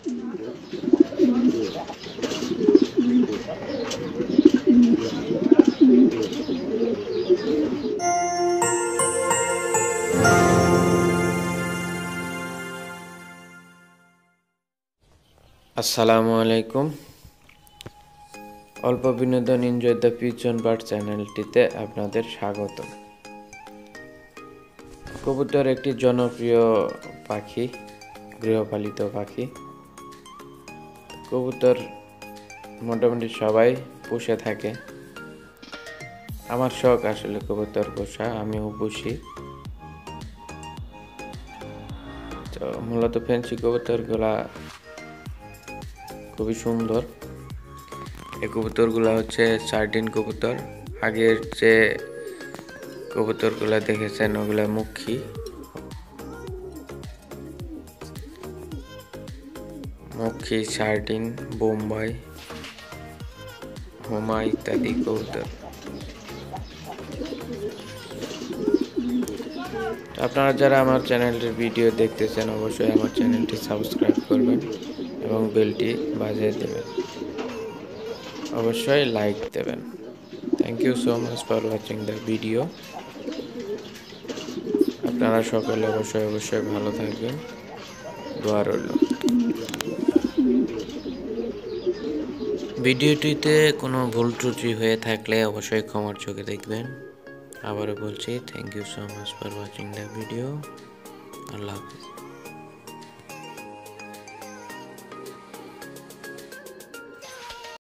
আসসালামু আলাইকুম। অল্প বিনোদন এনজয় দ্য পিজন বার্ড চ্যানেলটিতে আপনাদের স্বাগত কবুতর একটি জনপ্রিয় পাখি, গৃহপালিত পাখি। কবুতর মোটামুটি সবাই পুষে থাকে। আমার শখ আসলে কবুতর পোষা, আমিও পুষি। তো মূলত ফেন্সি কবুতরগুলা খুবই সুন্দর। এই কবুতরগুলো হচ্ছে সার্ডিন কবুতর। আগের যে কবুতরগুলো দেখেছেন, ওগুলো মুখী। মুখী সার্ডিন বোম্বাই হোমা ইত্যাদি কবুতর আপনারা যারা আমার চ্যানেলটির ভিডিও দেখতেছেন, অবশ্যই আমার চ্যানেলটি সাবস্ক্রাইব করবেন এবং বেলটি বাজিয়ে দেবেন। অবশ্যই লাইক দেবেন। Thank you so much for watching the video আপনারা সকলে অবশ্যই অবশ্যই ভালো থাকবেন। দোয়া রইল। ভিডিওটিতে কোনো ভুল ত্রুটি হয়ে থাকলে অবশ্যই ক্ষমার চোখে দেখবেন। আবারও বলছি thank you so much for watching the video Allah Hafiz.